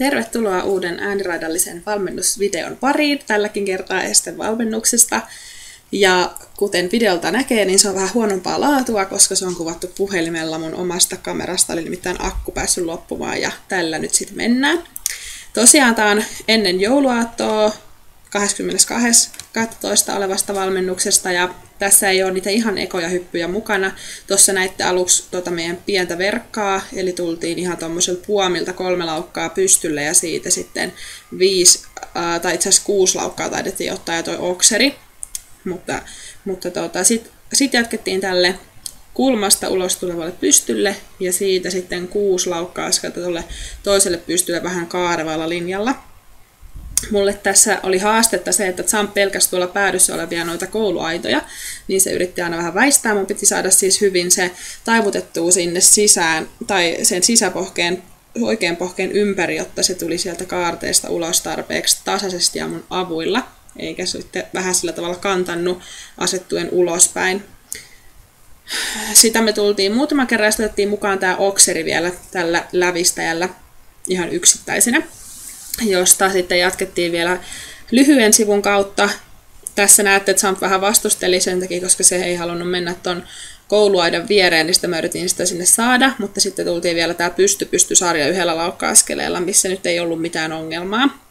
Tervetuloa uuden ääniraidallisen valmennusvideon pariin, tälläkin kertaa esten valmennuksesta. Ja kuten videolta näkee, niin se on vähän huonompaa laatua, koska se on kuvattu puhelimella mun omasta kamerasta, oli nimittäin akku päässyt loppumaan ja tällä nyt sitten mennään. Tosiaan tämä on ennen jouluaattoa 22.12. olevasta valmennuksesta ja tässä ei ole niitä ihan ekoja hyppyjä mukana. Tuossa näitte aluksi tota meidän pientä verkkaa, eli tultiin ihan tuommoiselta puomilta kolme laukkaa pystylle ja siitä sitten viisi, ää, tai itse asiassa kuusi laukkaa taidettiin ottaa ja toi okseri. Mutta, mutta tota, sitten sit jatkettiin tälle kulmasta ulos tulevalle pystylle ja siitä sitten kuusi laukkaa tuolle toiselle pystylle vähän kaarevalla linjalla mulle tässä oli haastetta se, että Trump pelkästään tuolla päädyssä olevia noita kouluaitoja, niin se yritti aina vähän väistää. Mun piti saada siis hyvin se taivutettua sinne sisään, tai sen sisäpohkeen, oikean pohkeen ympäri, jotta se tuli sieltä kaarteesta ulos tarpeeksi tasaisesti ja mun avuilla, eikä sitten vähän sillä tavalla kantannut asettuen ulospäin. Sitä me tultiin muutama kerran ja mukaan tämä okseri vielä tällä lävistäjällä ihan yksittäisenä josta sitten jatkettiin vielä lyhyen sivun kautta. Tässä näette, että Samp vähän vastusteli sen takia, koska se ei halunnut mennä tuon kouluaidan viereen, niin sitä me yritin sitä sinne saada, mutta sitten tultiin vielä tämä pysty-pysty-sarja yhdellä laukka-askeleella, missä nyt ei ollut mitään ongelmaa.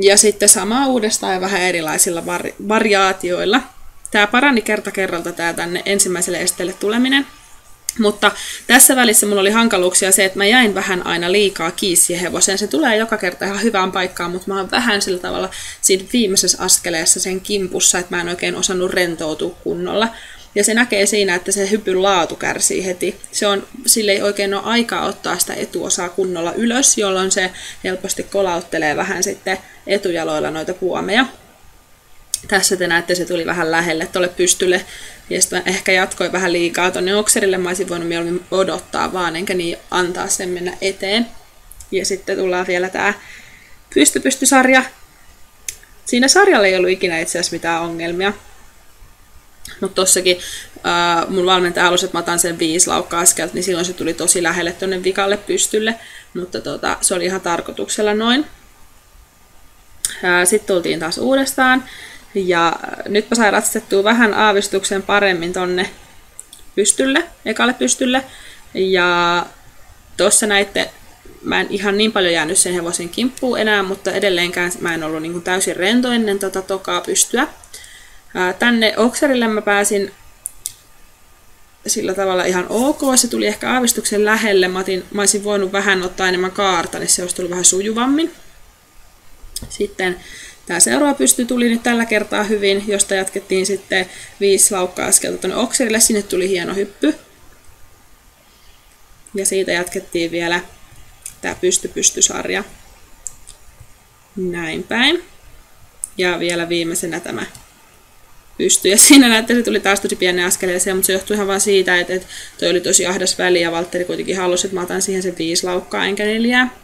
Ja sitten sama uudestaan ja vähän erilaisilla vari- variaatioilla. Tämä parani kerta kerralta tämä tänne ensimmäiselle esteelle tuleminen. Mutta tässä välissä mulla oli hankaluuksia se, että mä jäin vähän aina liikaa kiinni hevoseen. Se tulee joka kerta ihan hyvään paikkaan, mutta mä oon vähän sillä tavalla siinä viimeisessä askeleessa sen kimpussa, että mä en oikein osannut rentoutua kunnolla. Ja se näkee siinä, että se hypyn laatu kärsii heti. Se on, sille ei oikein ole aikaa ottaa sitä etuosaa kunnolla ylös, jolloin se helposti kolauttelee vähän sitten etujaloilla noita puomeja. Tässä te näette, se tuli vähän lähelle tuolle pystylle. Ja sitten ehkä jatkoi vähän liikaa tuonne okserille. Mä olisin voinut mieluummin odottaa vaan, enkä niin antaa sen mennä eteen. Ja sitten tullaan vielä tää pysty-pysty-sarja. Siinä sarjalla ei ollut ikinä itse asiassa mitään ongelmia. Mutta tossakin äh, mun valmentaja halusi, että mä otan sen viisi laukkaa askelta, niin silloin se tuli tosi lähelle tuonne vikalle pystylle. Mutta tota, se oli ihan tarkoituksella noin. Äh, Sitten tultiin taas uudestaan. Ja nyt mä sain ratsastettua vähän aavistuksen paremmin tonne pystylle, ekalle pystylle. Ja tuossa näitte, mä en ihan niin paljon jäänyt sen hevosen kimppuun enää, mutta edelleenkään mä en ollut niin täysin rento ennen tota tokaa pystyä. Tänne okserille mä pääsin sillä tavalla ihan ok. Se tuli ehkä aavistuksen lähelle. Mä, otin, mä olisin voinut vähän ottaa enemmän kaarta, niin se olisi tullut vähän sujuvammin. Sitten Tämä seuraava pysty tuli nyt tällä kertaa hyvin, josta jatkettiin sitten viisi laukka-askelta tuonne okserille. Sinne tuli hieno hyppy. Ja siitä jatkettiin vielä tämä pysty-pysty-sarja. Näin päin. Ja vielä viimeisenä tämä pysty. Ja siinä näette, se tuli taas tosi pienen askeleeseen, mutta se johtui ihan vaan siitä, että, että toi oli tosi ahdas väli ja Valtteri kuitenkin halusi, että mä otan siihen se viisi laukkaa enkä neljää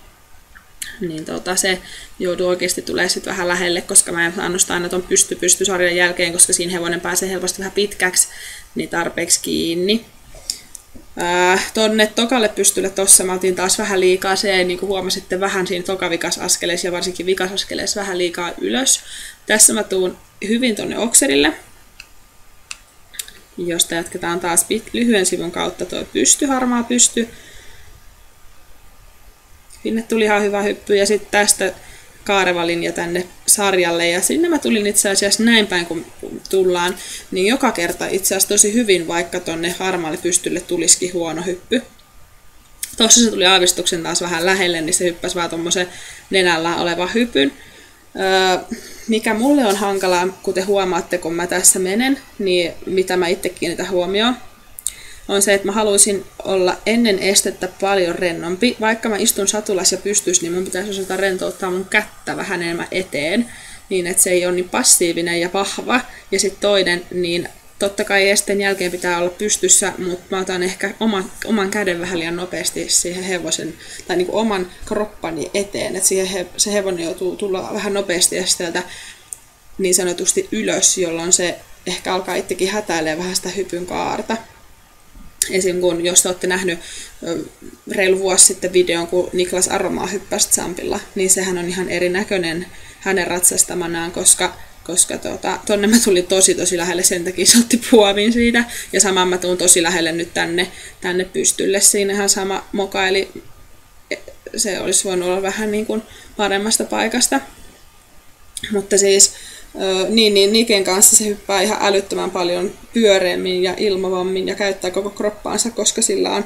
niin tota, se joutuu oikeasti tulee sitten vähän lähelle, koska mä en sitä aina tuon pysty-pystysarjan jälkeen, koska siinä hevonen pääsee helposti vähän pitkäksi, niin tarpeeksi kiinni. Ää, tonne tokalle pystylle tossa mä otin taas vähän liikaa, se niin kuin huomasitte vähän siinä tokavikas ja varsinkin vikasaskeleessa vähän liikaa ylös. Tässä mä tuun hyvin tonne okserille, josta jatketaan taas lyhyen sivun kautta tuo pysty, harmaa pysty. Sinne tuli ihan hyvä hyppy ja sitten tästä kaareva linja tänne sarjalle ja sinne mä tulin itse asiassa näin päin kun tullaan, niin joka kerta itse asiassa tosi hyvin, vaikka tonne harmaalle pystylle tulisikin huono hyppy. Tuossa se tuli aavistuksen taas vähän lähelle, niin se hyppäsi vaan tuommoisen nenällä oleva hypyn. Öö, mikä mulle on hankalaa, kuten huomaatte, kun mä tässä menen, niin mitä mä itse kiinnitän huomioon, on se, että mä haluaisin olla ennen estettä paljon rennompi. Vaikka mä istun satulassa ja pystyisin, niin mun pitäisi osata rentouttaa mun kättä vähän enemmän eteen, niin että se ei ole niin passiivinen ja vahva. Ja sitten toinen, niin totta kai esteen jälkeen pitää olla pystyssä, mutta mä otan ehkä oman, oman käden vähän liian nopeasti siihen hevosen, tai niin kuin oman kroppani eteen, että siihen he, se hevonen joutuu tulla vähän nopeasti esteeltä niin sanotusti ylös, jolloin se ehkä alkaa itsekin hätäilee vähän sitä hypyn kaarta. Esim. kun jos te olette nähnyt reilu vuosi sitten videon, kun Niklas Aromaa hyppäsi Zampilla, niin sehän on ihan erinäköinen hänen ratsastamanaan, koska koska tuota, tonne mä tulin tosi tosi lähelle, sen takia se otti puomin siitä. Ja samaan mä tuun tosi lähelle nyt tänne, tänne pystylle. Siinähän sama moka, eli se olisi voinut olla vähän niin kuin paremmasta paikasta. Mutta siis niin, niin Niken kanssa se hyppää ihan älyttömän paljon pyöreämmin ja ilmavammin ja käyttää koko kroppaansa, koska sillä on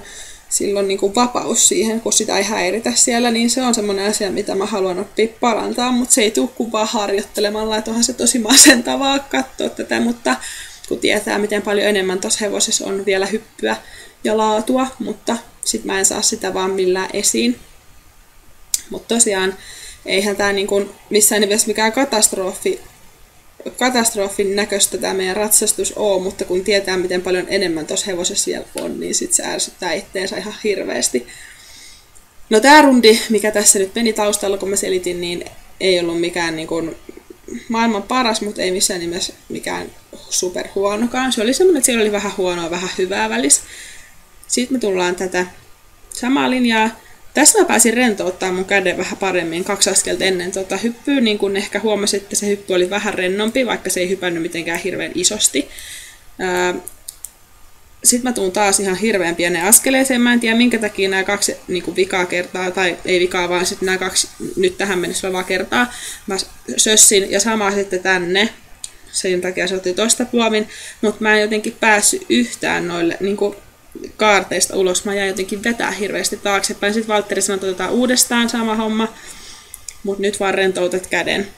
silloin niin kuin vapaus siihen, kun sitä ei häiritä siellä, niin se on semmoinen asia, mitä mä haluan oppia parantaa, mutta se ei tule kuin vaan harjoittelemalla, että onhan se tosi masentavaa katsoa tätä, mutta kun tietää, miten paljon enemmän tuossa hevosessa on vielä hyppyä ja laatua, mutta sitten mä en saa sitä vaan millään esiin. Mutta tosiaan, eihän tämä niin missään nimessä mikään katastrofi katastrofin näköistä tämä meidän ratsastus on, mutta kun tietää, miten paljon enemmän tuossa hevosessa siellä on, niin sitten se ärsyttää itteensä ihan hirveästi. No tämä rundi, mikä tässä nyt meni taustalla, kun mä selitin, niin ei ollut mikään niin kuin, maailman paras, mutta ei missään nimessä mikään superhuonokaan. Se oli semmoinen, että siellä oli vähän huonoa, vähän hyvää välissä. Sitten me tullaan tätä samaa linjaa tässä mä pääsin rentouttaa mun käden vähän paremmin kaksi askelta ennen tota hyppyä, niin kun ehkä huomasin, että se hyppy oli vähän rennompi, vaikka se ei hypännyt mitenkään hirveän isosti. Sitten mä tuun taas ihan hirveän pienen askeleeseen. Mä en tiedä minkä takia nämä kaksi niin kuin vikaa kertaa, tai ei vikaa, vaan sitten nämä kaksi nyt tähän mennessä olevaa kertaa. Mä sössin ja sama sitten tänne. Sen takia se otti tosta puomin, mutta mä en jotenkin päässyt yhtään noille niin kuin kaarteista ulos. Mä jäin jotenkin vetää hirveästi taaksepäin. Sitten Valtteri sanoi, että otetaan uudestaan sama homma, mutta nyt vaan rentoutat käden.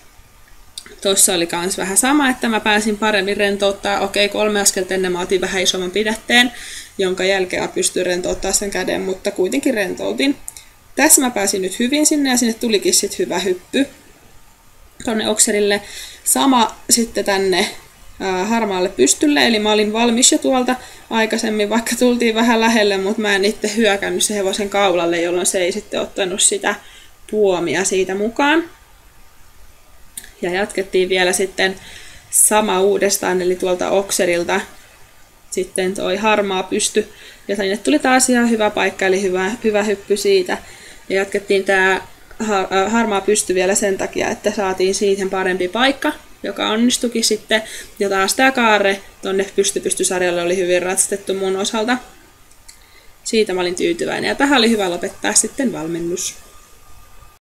Tuossa oli kans vähän sama, että mä pääsin paremmin rentouttaa. Okei, kolme askelta ennen mä otin vähän isomman pidätteen, jonka jälkeen mä pystyin rentouttaa sen käden, mutta kuitenkin rentoutin. Tässä mä pääsin nyt hyvin sinne ja sinne tulikin sitten hyvä hyppy tonne okserille. Sama sitten tänne harmaalle pystylle, eli mä olin valmis jo tuolta aikaisemmin, vaikka tultiin vähän lähelle, mutta mä en itse hyökännyt se hevosen kaulalle, jolloin se ei sitten ottanut sitä puomia siitä mukaan. Ja jatkettiin vielä sitten sama uudestaan, eli tuolta okserilta sitten toi harmaa pysty. Ja sinne tuli taas ihan hyvä paikka, eli hyvä, hyvä hyppy siitä. Ja jatkettiin tämä harmaa pysty vielä sen takia, että saatiin siihen parempi paikka joka onnistukin sitten. Ja taas tämä kaare tonne pysty-pystysarjalle oli hyvin ratsastettu mun osalta. Siitä mä olin tyytyväinen ja tähän oli hyvä lopettaa sitten valmennus.